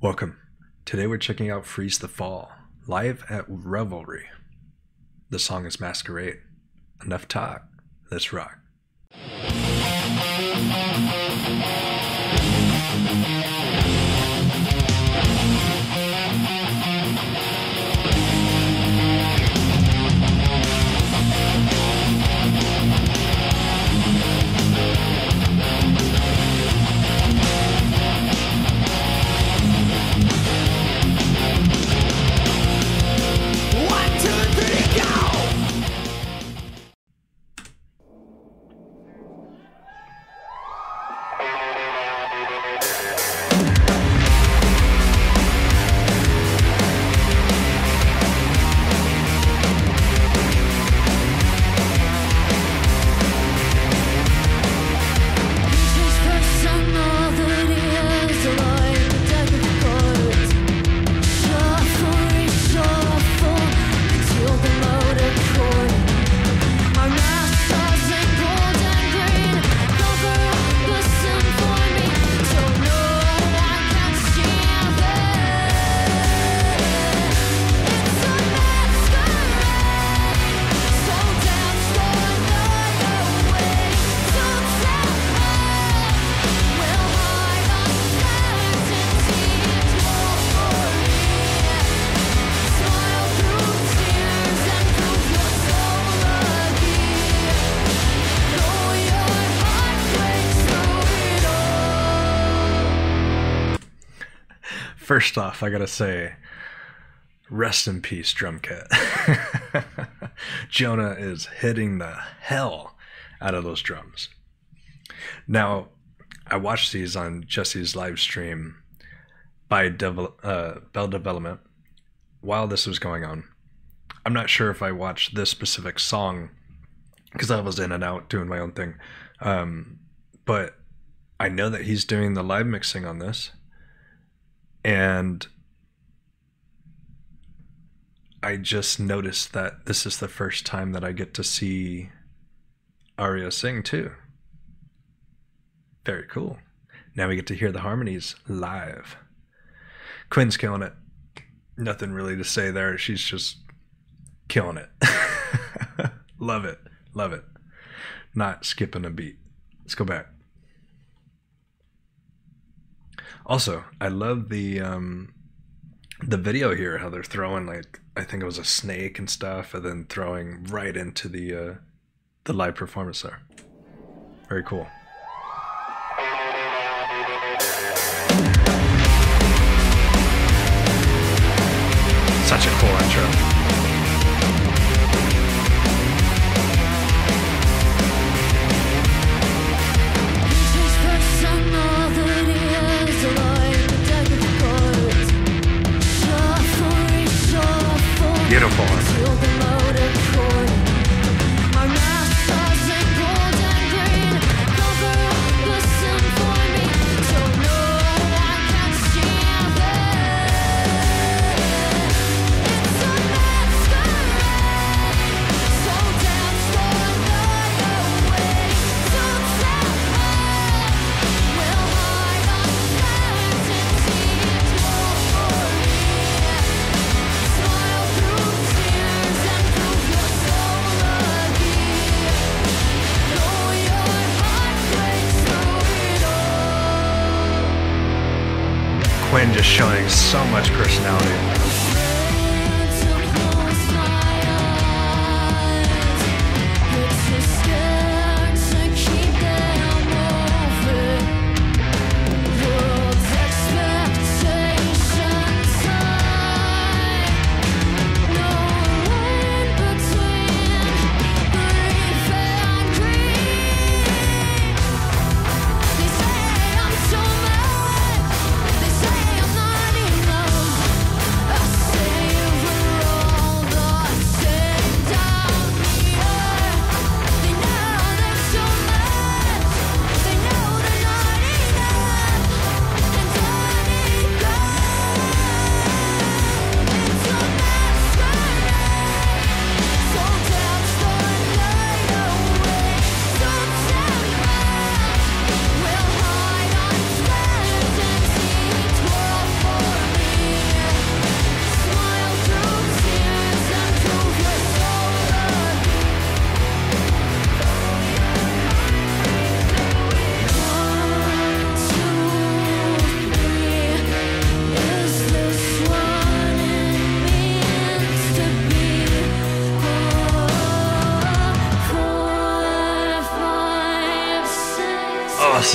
Welcome. Today we're checking out Freeze the Fall, live at Revelry. The song is Masquerade. Enough talk. Let's rock. First off, I gotta say, rest in peace, drum kit. Jonah is hitting the hell out of those drums. Now, I watched these on Jesse's live stream by uh, Bell Development while this was going on. I'm not sure if I watched this specific song because I was in and out doing my own thing. Um, but I know that he's doing the live mixing on this. And I just noticed that this is the first time that I get to see Arya sing too. Very cool. Now we get to hear the harmonies live. Quinn's killing it. Nothing really to say there. She's just killing it. Love it. Love it. Not skipping a beat. Let's go back. Also, I love the um the video here how they're throwing like I think it was a snake and stuff and then throwing right into the uh the live performance there. Very cool. Such a cool intro. Beautiful. Quinn just showing so much personality.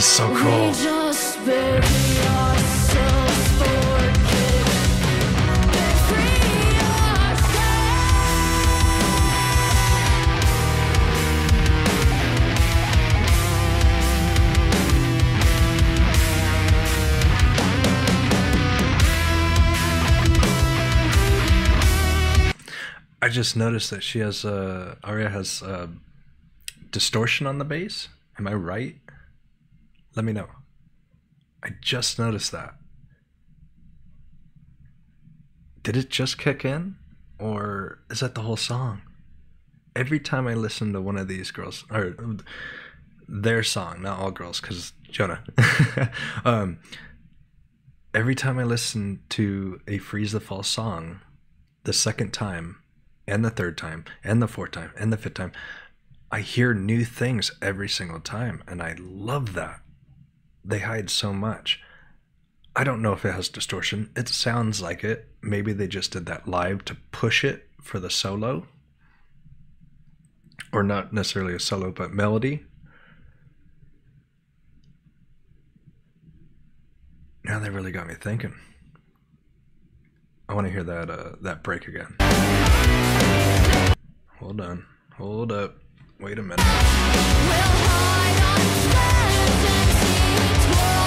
Is so cool. Just bury ourselves for good. Free ourselves. I just noticed that she has uh Arya has uh distortion on the bass. Am I right? Let me know. I just noticed that. Did it just kick in? Or is that the whole song? Every time I listen to one of these girls, or their song, not all girls, because Jonah. um, every time I listen to a Freeze the Fall song, the second time, and the third time, and the fourth time, and the fifth time, I hear new things every single time, and I love that. They hide so much. I don't know if it has distortion. It sounds like it. Maybe they just did that live to push it for the solo. Or not necessarily a solo, but melody. Now they really got me thinking. I want to hear that uh, that break again. Hold on. Hold up. Wait a minute. We'll hide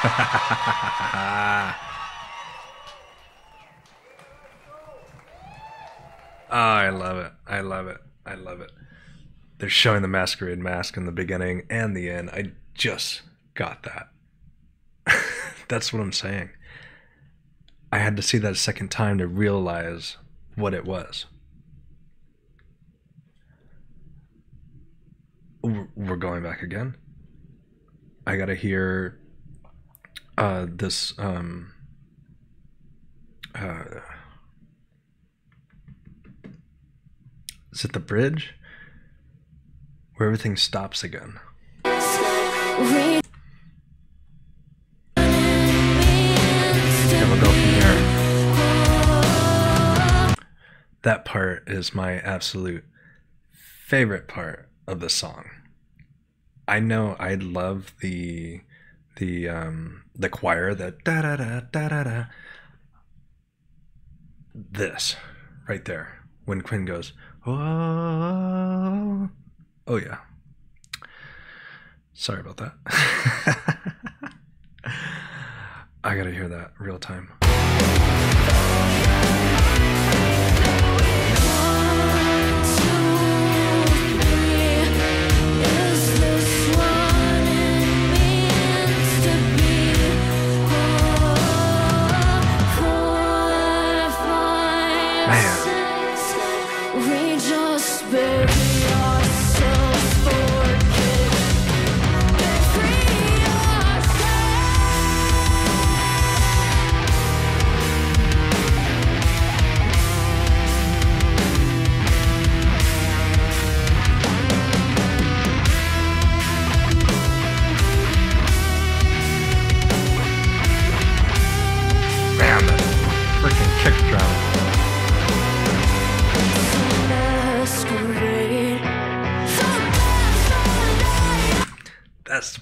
Oh, I love it. I love it. I love it. They're showing the masquerade mask in the beginning and the end. I just got that. That's what I'm saying. I had to see that a second time to realize what it was. We're going back again. I gotta hear uh, this. Um, uh, is it the bridge where everything stops again? And we'll go from. That part is my absolute favorite part of the song. I know I love the the um the choir that da da da da da da. This right there when Quinn goes oh oh yeah. Sorry about that. I gotta hear that real time. We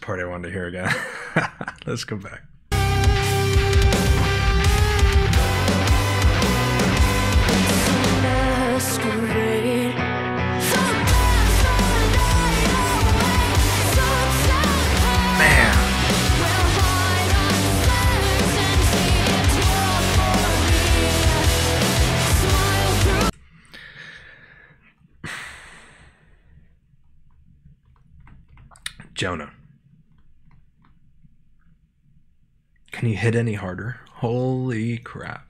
part I wanted to hear again. Let's go back. masquerade. So dance all night away. So somehow Man, we'll hide uncertainty. It's war for me. Smile through. Jonah. Can you hit any harder? Holy crap.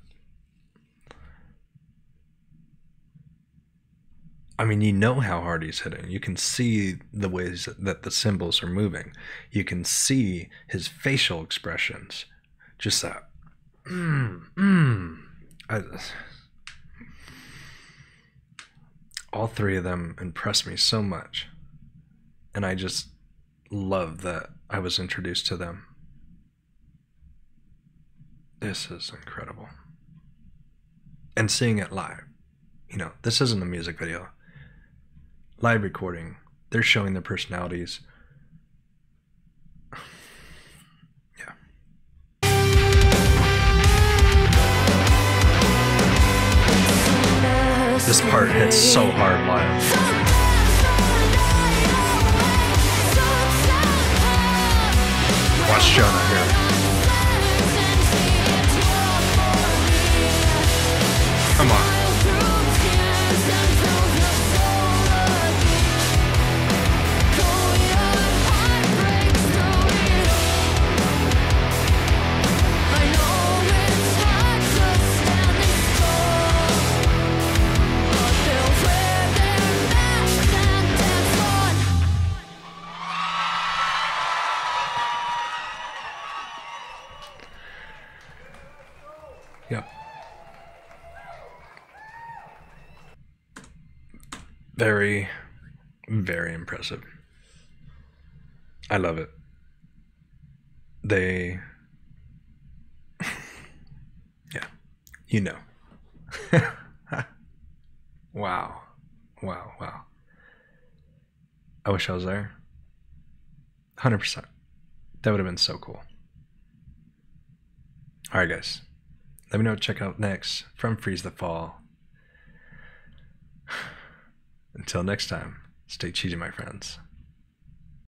I mean, you know how hard he's hitting. You can see the ways that the cymbals are moving. You can see his facial expressions. Just that. Mm, mm. I, all three of them impressed me so much. And I just love that I was introduced to them. This is incredible. And seeing it live. You know, this isn't a music video. Live recording. They're showing their personalities. Yeah. This part hits so hard live. Watch Jonah here. Very, very impressive. I love it. They, yeah, you know. wow, wow, wow. I wish I was there. 100%. That would have been so cool. All right, guys. Let me know what to check out next from Freeze the Fall. Until next time, stay cheesy, my friends.